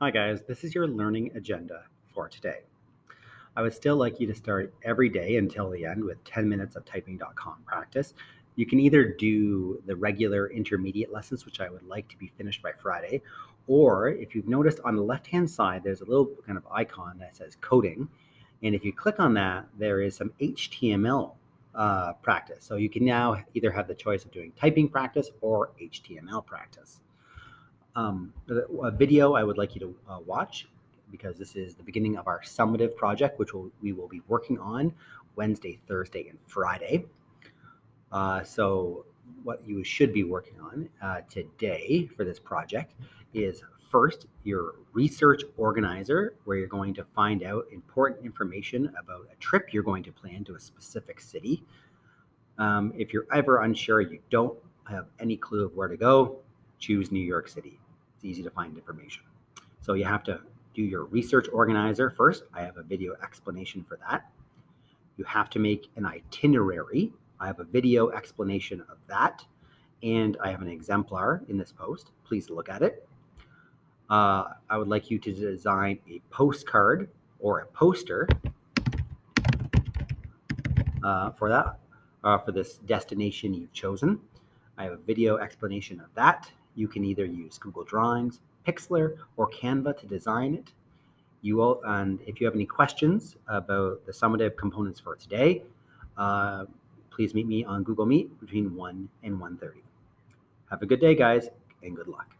Hi, guys. This is your learning agenda for today. I would still like you to start every day until the end with 10 minutes of typing.com practice. You can either do the regular intermediate lessons, which I would like to be finished by Friday, or if you've noticed on the left hand side, there's a little kind of icon that says coding. And if you click on that, there is some HTML uh, practice. So you can now either have the choice of doing typing practice or HTML practice um, a video I would like you to uh, watch because this is the beginning of our summative project, which we'll, we will be working on Wednesday, Thursday, and Friday. Uh, so what you should be working on uh, today for this project is first your research organizer, where you're going to find out important information about a trip you're going to plan to a specific city. Um, if you're ever unsure, you don't have any clue of where to go, choose New York City. It's easy to find information. So you have to do your research organizer first. I have a video explanation for that. You have to make an itinerary. I have a video explanation of that. And I have an exemplar in this post. Please look at it. Uh, I would like you to design a postcard or a poster uh, for that, uh, for this destination you've chosen. I have a video explanation of that. You can either use Google Drawings, Pixlr, or Canva to design it. You will, and if you have any questions about the summative components for today, uh, please meet me on Google Meet between 1 and 1.30. Have a good day, guys, and good luck.